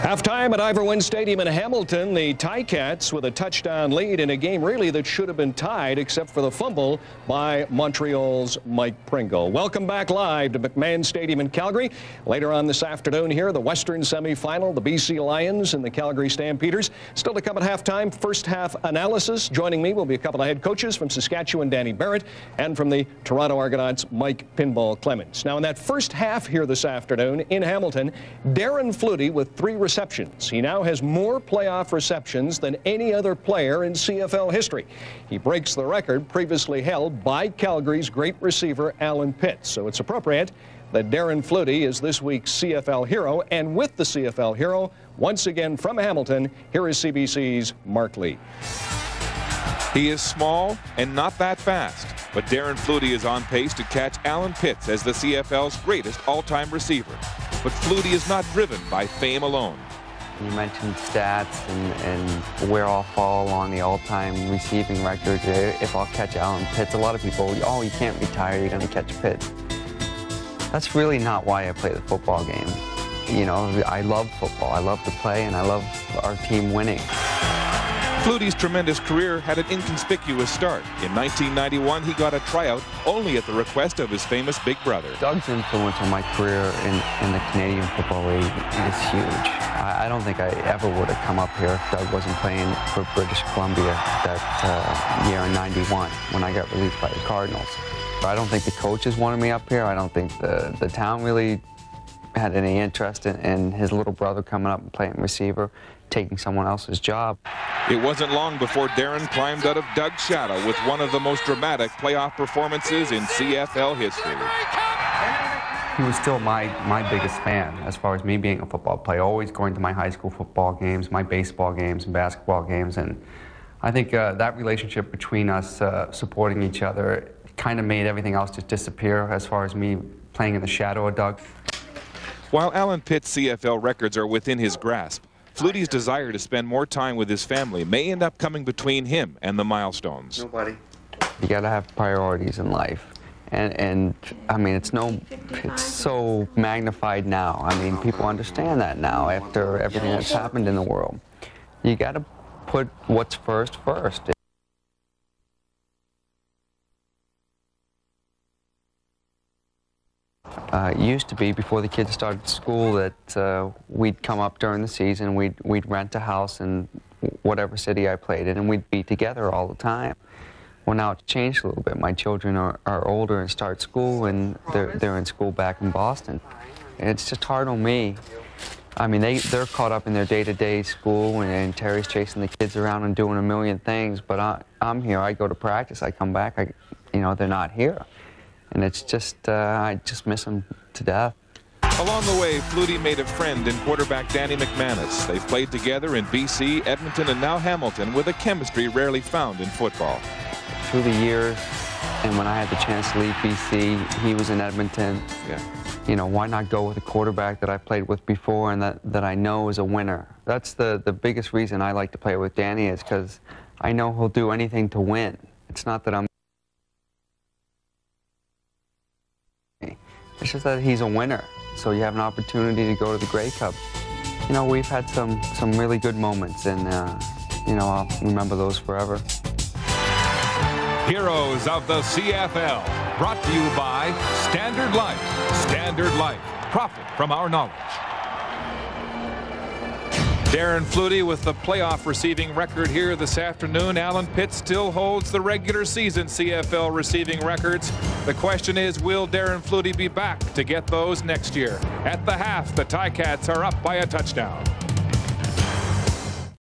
Halftime at Ivor Wynne Stadium in Hamilton, the Ticats with a touchdown lead in a game really that should have been tied except for the fumble by Montreal's Mike Pringle. Welcome back live to McMahon Stadium in Calgary. Later on this afternoon here, the Western semifinal, the BC Lions and the Calgary Stampeders. Still to come at halftime, first half analysis. Joining me will be a couple of head coaches from Saskatchewan, Danny Barrett, and from the Toronto Argonauts, Mike Pinball Clemens. Now in that first half here this afternoon in Hamilton, Darren Flutie with three receptions. He now has more playoff receptions than any other player in CFL history. He breaks the record previously held by Calgary's great receiver Allen Pitts. So it's appropriate that Darren Flutie is this week's CFL hero. And with the CFL hero, once again from Hamilton, here is CBC's Mark Lee. He is small and not that fast, but Darren Flutie is on pace to catch Allen Pitts as the CFL's greatest all-time receiver. But Flutie is not driven by fame alone. You mentioned stats and, and where I'll fall on the all-time receiving record. If I'll catch Allen Pitts, a lot of people, oh, you can't retire, you're going to catch Pitts. That's really not why I play the football game. You know, I love football. I love to play, and I love our team winning. Flutie's tremendous career had an inconspicuous start. In 1991, he got a tryout only at the request of his famous big brother. Doug's influence on my career in, in the Canadian Football League is huge. I, I, don't think I ever would have come up here if Doug wasn't playing for British Columbia that uh, year in 91 when I got released by the Cardinals. I don't think the coaches wanted me up here. I don't think the, the town really had any interest in, in his little brother coming up and playing receiver taking someone else's job. It wasn't long before Darren climbed out of Doug's shadow with one of the most dramatic playoff performances in CFL history. He was still my, my biggest fan as far as me being a football player, always going to my high school football games, my baseball games and basketball games. And I think uh, that relationship between us uh, supporting each other kind of made everything else just disappear as far as me playing in the shadow of Doug. While Allen Pitt's CFL records are within his grasp, Flutie's desire to spend more time with his family may end up coming between him and the milestones. Nobody. You got to have priorities in life. And, and I mean, it's no, it's so magnified now. I mean, people understand that now after everything that's happened in the world. You got to put what's first first. Uh, it used to be before the kids started school that uh, we'd come up during the season, we'd, we'd rent a house in whatever city I played in, and we'd be together all the time. Well, now it's changed a little bit. My children are, are older and start school, and they're, they're in school back in Boston. And it's just hard on me. I mean, they, they're caught up in their day-to-day -day school, and, and, Terry's chasing the kids around and doing a million things, but I, I'm here. I go to practice. I come back. I, you know, they're not here and it's just, uh, I just miss him to death. Along the way, Flutie made a friend in quarterback Danny McManus. They've played together in BC, Edmonton, and now Hamilton with a chemistry rarely found in football. Through the years, and when I had the chance to leave BC, he was in Edmonton. Yeah. You know, why not go with a quarterback that I played with before and that, that I know is a winner? That's the, the biggest reason I like to play with Danny is because I know he'll do anything to win. It's not that I'm It's just that he's a winner, so you have an opportunity to go to the Grey Cup. You know, we've had some, some really good moments, and, uh, you know, I'll remember those forever. Heroes of the CFL, brought to you by Standard Life. Standard Life, profit from our knowledge. Darren Flutie with the playoff receiving record here this afternoon. Allen Pitt still holds the regular season CFL receiving records. The question is, will Darren Flutie be back to get those next year? At the half, the Ticats are up by a touchdown.